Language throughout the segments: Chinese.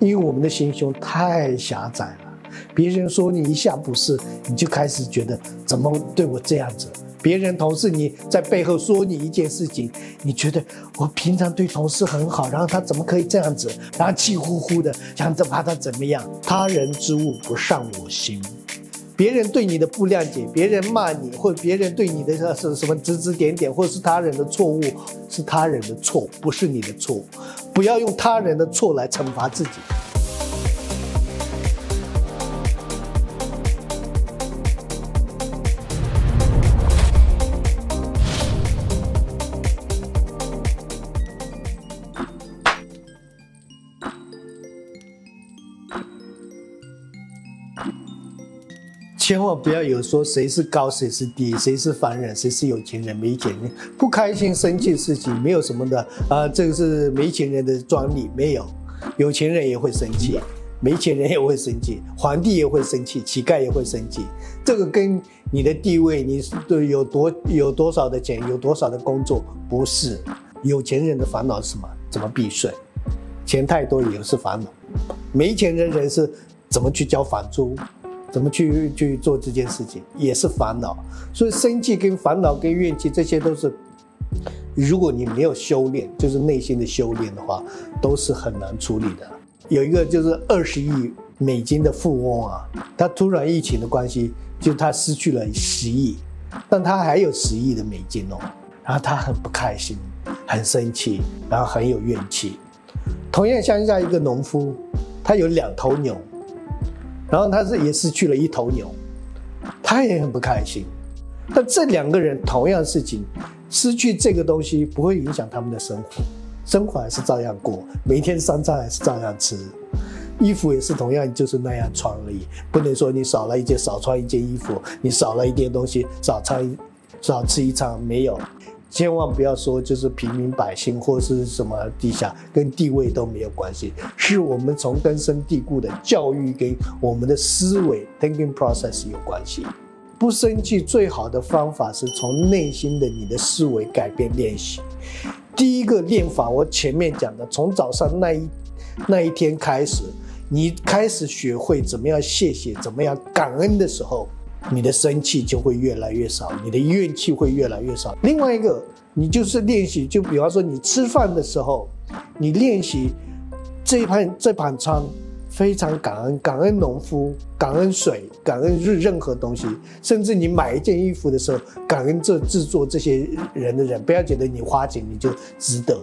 因为我们的心胸太狭窄了。别人说你一下不是，你就开始觉得怎么对我这样子？别人同事你在背后说你一件事情，你觉得我平常对同事很好，然后他怎么可以这样子？然后气呼呼的想着把他怎么样？他人之物不上我心。别人对你的不谅解，别人骂你，或别人对你的是什么指指点点，或是他人的错误，是他人的错，不是你的错。不要用他人的错来惩罚自己。千万不要有说谁是高谁是低，谁是凡人谁是有钱人没钱人，不开心生气事情没有什么的啊，这个是没钱人的专利，没有，有钱人也会生气，没钱人也会生气，皇帝也会生气，乞丐也会生气，这个跟你的地位，你是对有多有多少的钱，有多少的工作不是，有钱人的烦恼是什么？怎么避税？钱太多也是烦恼，没钱的人是怎么去交房租？怎么去去做这件事情也是烦恼，所以生气跟烦恼跟怨气这些都是，如果你没有修炼，就是内心的修炼的话，都是很难处理的。有一个就是二十亿美金的富翁啊，他突然疫情的关系，就他失去了十亿，但他还有十亿的美金哦，然后他很不开心，很生气，然后很有怨气。同样像下一个农夫，他有两头牛。然后他是也失去了一头牛，他也很不开心。但这两个人同样事情，失去这个东西不会影响他们的生活，生活还是照样过，每天三餐还是照样吃，衣服也是同样就是那样穿而已。不能说你少了一件少穿一件衣服，你少了一件东西少穿少吃一餐没有。千万不要说就是平民百姓或是什么地下，跟地位都没有关系，是我们从根深蒂固的教育跟我们的思维 thinking process 有关系。不生气最好的方法是从内心的你的思维改变练习。第一个练法，我前面讲的，从早上那一那一天开始，你开始学会怎么样谢谢，怎么样感恩的时候。你的生气就会越来越少，你的怨气会越来越少。另外一个，你就是练习，就比方说你吃饭的时候，你练习这一盘这盘餐，非常感恩，感恩农夫，感恩水，感恩任任何东西，甚至你买一件衣服的时候，感恩这制作这些人的人，不要觉得你花钱你就值得。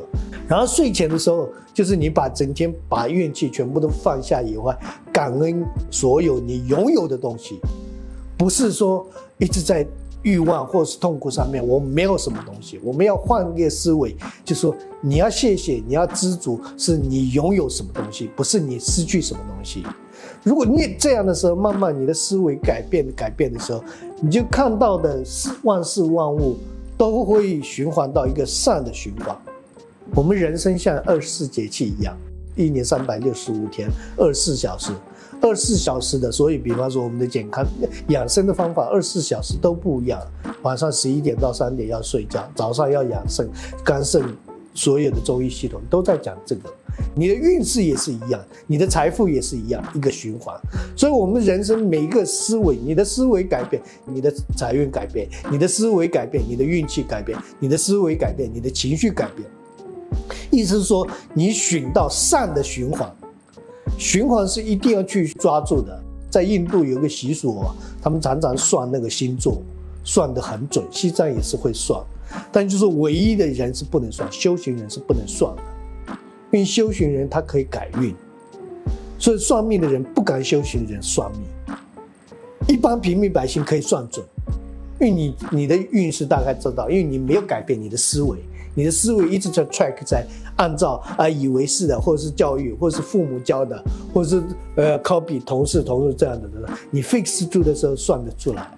然后睡前的时候，就是你把整天把怨气全部都放下以外，感恩所有你拥有的东西。不是说一直在欲望或是痛苦上面，我没有什么东西。我们要换一个思维，就说你要谢谢，你要知足，是你拥有什么东西，不是你失去什么东西。如果你这样的时候，慢慢你的思维改变改变的时候，你就看到的是万事万物都会循环到一个善的循环。我们人生像二十四节气一样，一年三百六十五天，二十四小时。二十四小时的，所以比方说我们的健康养生的方法，二十四小时都不一样。晚上十一点到三点要睡觉，早上要养生、肝肾，所有的中医系统都在讲这个。你的运势也是一样，你的财富也是一样，一个循环。所以，我们人生每一个思维，你的思维改变，你的财运改变；你的思维改变，你的运气改变；你的思维改变，你的情绪改变。意思是说，你寻到善的循环。循环是一定要去抓住的。在印度有个习俗啊，他们常常算那个星座，算得很准。西藏也是会算，但就是唯一的人是不能算，修行人是不能算的，因为修行人他可以改运，所以算命的人不敢修行人算命。一般平民百姓可以算准，因为你你的运势大概知道，因为你没有改变你的思维。你的思维一直在 track 在按照啊以为是的，或者是教育，或者是父母教的，或者是呃 copy 同事同事这样的的，你 fix 住的时候算得出来，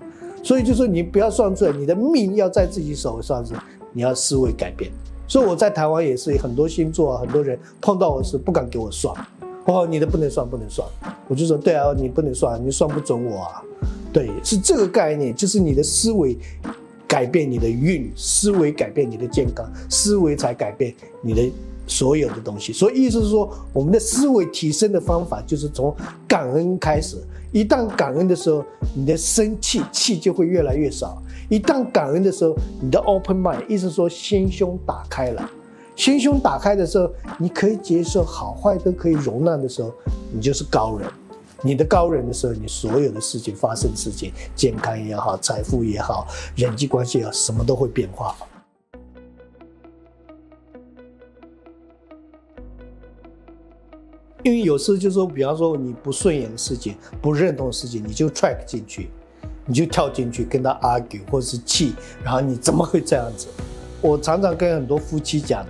所以就说你不要算出来，你的命要在自己手上是你要思维改变。所以我在台湾也是很多星座啊，很多人碰到我是不敢给我算，哦，你的不能算不能算，我就说对啊，你不能算，你算不准我啊，对，是这个概念，就是你的思维。改变你的运，思维改变你的健康，思维才改变你的所有的东西。所以意思是说，我们的思维提升的方法就是从感恩开始。一旦感恩的时候，你的生气气就会越来越少。一旦感恩的时候，你的 open mind，意思说心胸打开了。心胸打开的时候，你可以接受好坏都可以容纳的时候，你就是高人。你的高人的时候，你所有的事情发生事情，健康也好，财富也好，人际关系也好，什么都会变化。因为有时候就说，比方说你不顺眼的事情、不认同的事情，你就 track 进去，你就跳进去跟他 argue 或者是气，然后你怎么会这样子？我常常跟很多夫妻讲，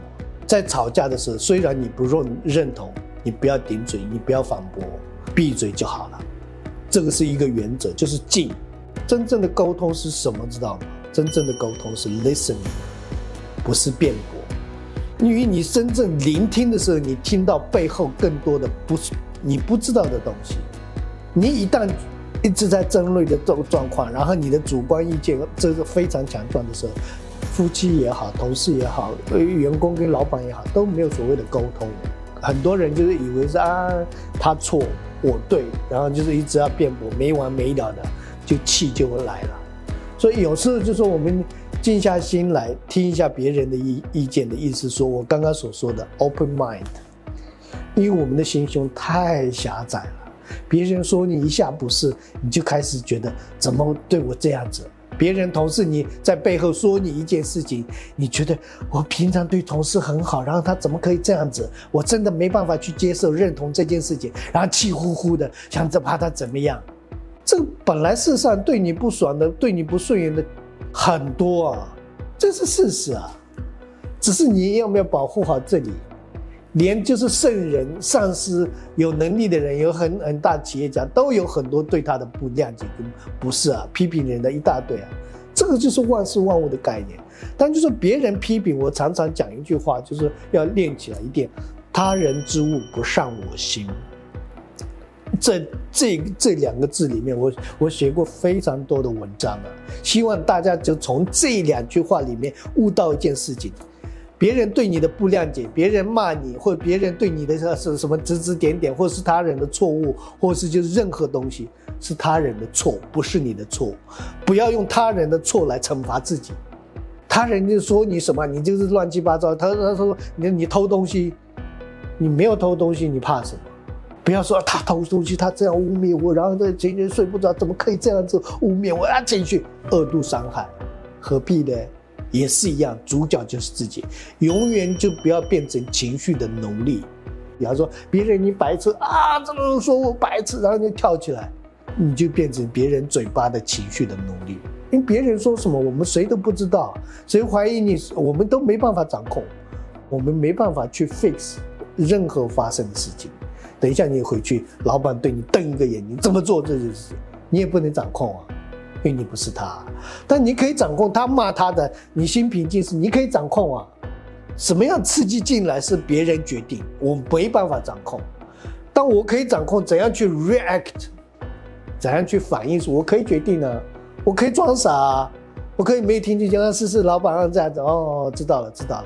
在吵架的时候，虽然你不认认同，你不要顶嘴，你不要反驳，闭嘴就好了。这个是一个原则，就是静。真正的沟通是什么？知道吗？真正的沟通是 listening，不是辩驳。因为你真正聆听的时候，你听到背后更多的不是你不知道的东西。你一旦一直在争论的这种状况，然后你的主观意见这个非常强壮的时候，夫妻也好，同事也好，对于员工跟老板也好，都没有所谓的沟通。很多人就是以为是啊，他错我对，然后就是一直要辩驳，没完没了的，就气就会来了。所以有时候就说我们。静下心来听一下别人的意意见的意思，说我刚刚所说的 open mind，因为我们的心胸太狭窄了。别人说你一下不是，你就开始觉得怎么对我这样子？别人同事你在背后说你一件事情，你觉得我平常对同事很好，然后他怎么可以这样子？我真的没办法去接受认同这件事情，然后气呼呼的想着把他怎么样？这本来世上对你不爽的，对你不顺眼的。很多啊，这是事实啊，只是你要不要保护好这里？连就是圣人、上司、有能力的人，有很很大企业家，都有很多对他的不谅解跟不是啊，批评人的一大堆啊。这个就是万事万物的概念。但就是别人批评我，常常讲一句话，就是要练起来一点：他人之物不上我心。这这这两个字里面，我我写过非常多的文章啊，希望大家就从这两句话里面悟到一件事情：别人对你的不谅解，别人骂你，或别人对你的是什么指指点点，或是他人的错误，或是就是任何东西是他人的错，不是你的错。不要用他人的错来惩罚自己。他人就说你什么，你就是乱七八糟。他他说你你偷东西，你没有偷东西，你怕什么？不要说他偷东西，他这样污蔑我，然后这情绪睡不着，怎么可以这样子污蔑我啊？情绪二度伤害，何必呢？也是一样，主角就是自己，永远就不要变成情绪的奴隶。比方说别人你白痴啊，怎么说我白痴，然后就跳起来，你就变成别人嘴巴的情绪的奴隶。因为别人说什么，我们谁都不知道，谁怀疑你，我们都没办法掌控，我们没办法去 fix 任何发生的事情。等一下，你回去，老板对你瞪一个眼，睛怎么做这件事，你也不能掌控啊，因为你不是他。但你可以掌控他骂他的，你心平气是你可以掌控啊。什么样刺激进来是别人决定，我没办法掌控。但我可以掌控怎样去 react，怎样去反应，我可以决定呢。我可以装傻，我可以没有听进去，让试试老板让这样子，哦，知道了，知道了，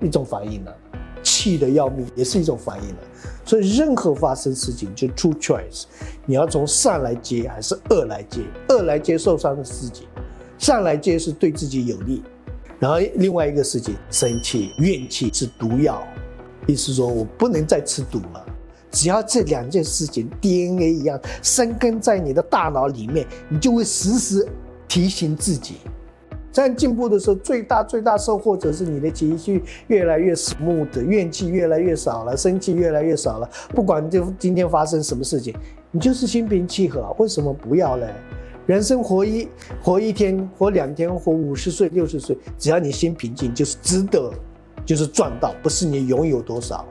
一种反应呢。气的要命，也是一种反应了。所以任何发生事情就 two choice，你要从善来接还是恶来接？恶来接受伤的自己，善来接是对自己有利。然后另外一个事情，生气、怨气是毒药，意思说我不能再吃毒了。只要这两件事情 DNA 一样生根在你的大脑里面，你就会时时提醒自己。在进步的时候，最大最大收获者是你的情绪越来越 smooth，怨气越来越少了，生气越来越少了。不管就今天发生什么事情，你就是心平气和。为什么不要嘞？人生活一活一天，活两天，活五十岁、六十岁，只要你心平静，就是值得，就是赚到，不是你拥有多少。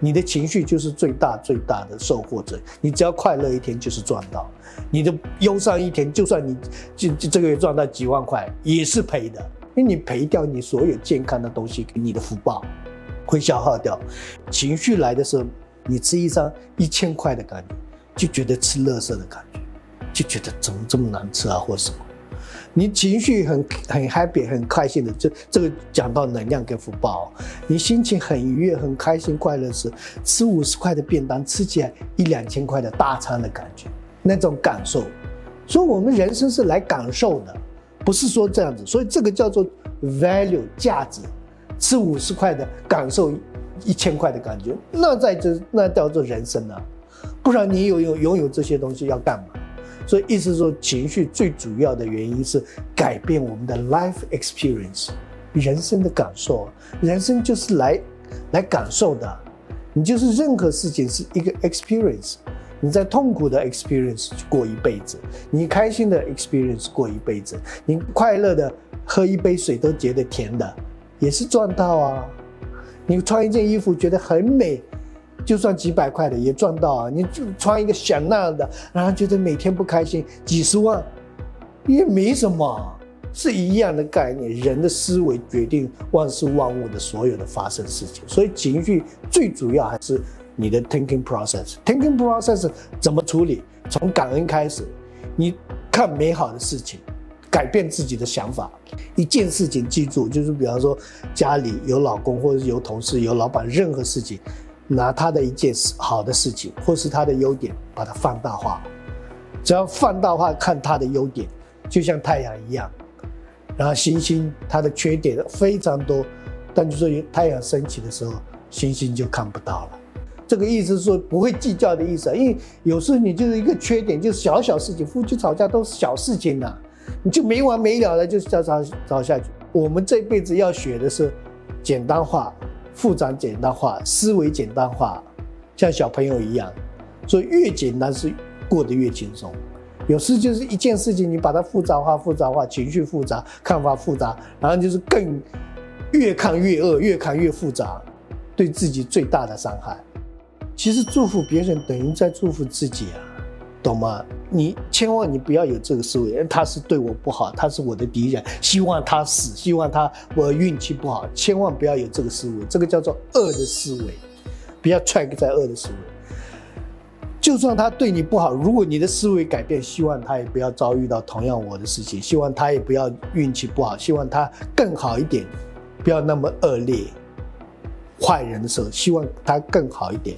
你的情绪就是最大最大的受获者，你只要快乐一天就是赚到，你的忧伤一天，就算你这这个月赚到几万块也是赔的，因为你赔掉你所有健康的东西，你的福报会消耗掉。情绪来的时候，你吃一张一千块的感觉，就觉得吃乐色的感觉，就觉得怎么这么难吃啊，或什么。你情绪很很 happy 很开心的，这这个讲到能量跟福报。你心情很愉悦、很开心、快乐时，吃五十块的便当，吃起来一两千块的大餐的感觉，那种感受。所以，我们人生是来感受的，不是说这样子。所以，这个叫做 value 价值，吃五十块的感受一千块的感觉，那在这那叫做人生啊。不然你有有拥有这些东西要干嘛？所以意思说，情绪最主要的原因是改变我们的 life experience，人生的感受。人生就是来来感受的，你就是任何事情是一个 experience。你在痛苦的 experience 过一辈子，你开心的 experience 过一辈子，你快乐的喝一杯水都觉得甜的，也是赚到啊。你穿一件衣服觉得很美。就算几百块的也赚到啊！你就穿一个香奈儿的，然后觉得每天不开心，几十万也没什么，是一样的概念。人的思维决定万事万物的所有的发生事情，所以情绪最主要还是你的 thinking process。thinking process 怎么处理？从感恩开始，你看美好的事情，改变自己的想法。一件事情记住，就是比方说家里有老公或者有同事有老板，任何事情。拿他的一件事好的事情，或是他的优点，把它放大化。只要放大化看他的优点，就像太阳一样。然后星星它的缺点非常多，但就说太阳升起的时候，星星就看不到了。这个意思是说不会计较的意思，因为有时候你就是一个缺点，就是小小事情，夫妻吵架都是小事情呐，你就没完没了的就吵吵吵下去。我们这辈子要学的是简单化。复杂简单化，思维简单化，像小朋友一样，所以越简单是过得越轻松。有时就是一件事情，你把它复杂化、复杂化，情绪复杂，看法复杂，然后就是更越看越恶，越看越复杂，对自己最大的伤害。其实祝福别人等于在祝福自己啊。懂吗？你千万你不要有这个思维，他是对我不好，他是我的敌人，希望他死，希望他我运气不好，千万不要有这个思维，这个叫做恶的思维，不要 try 在恶的思维。就算他对你不好，如果你的思维改变，希望他也不要遭遇到同样我的事情，希望他也不要运气不好，希望他更好一点，不要那么恶劣，坏人的时候，希望他更好一点。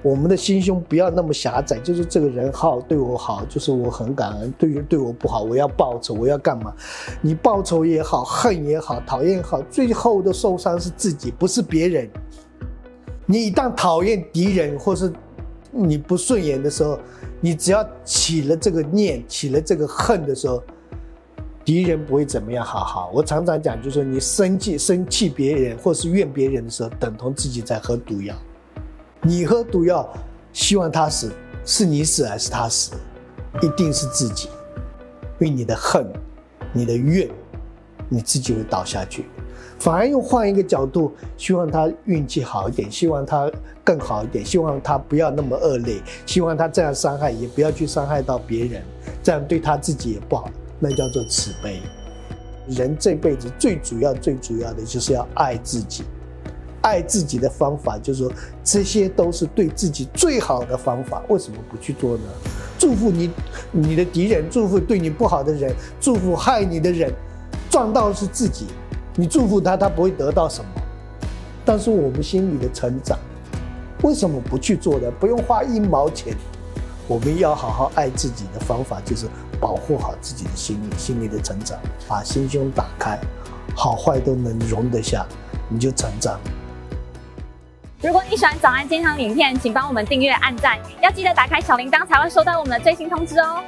我们的心胸不要那么狭窄，就是这个人好对我好，就是我很感恩；对于对我不好，我要报仇，我要干嘛？你报仇也好，恨也好，讨厌也好，最后的受伤是自己，不是别人。你一旦讨厌敌人，或是你不顺眼的时候，你只要起了这个念，起了这个恨的时候，敌人不会怎么样。好好，我常常讲，就是说你生气、生气别人，或是怨别人的时候，等同自己在喝毒药。你喝毒药，希望他死，是你死还是他死？一定是自己，因为你的恨，你的怨，你自己会倒下去。反而又换一个角度，希望他运气好一点，希望他更好一点，希望他不要那么恶劣，希望他这样伤害也不要去伤害到别人，这样对他自己也不好。那叫做慈悲。人这辈子最主要、最主要的就是要爱自己。爱自己的方法，就是说，这些都是对自己最好的方法。为什么不去做呢？祝福你，你的敌人，祝福对你不好的人，祝福害你的人，赚到是自己。你祝福他，他不会得到什么。但是我们心里的成长，为什么不去做呢？不用花一毛钱。我们要好好爱自己的方法，就是保护好自己的心理，心理的成长，把心胸打开，好坏都能容得下，你就成长。如果你喜欢早安健康影片，请帮我们订阅、按赞，要记得打开小铃铛，才会收到我们的最新通知哦。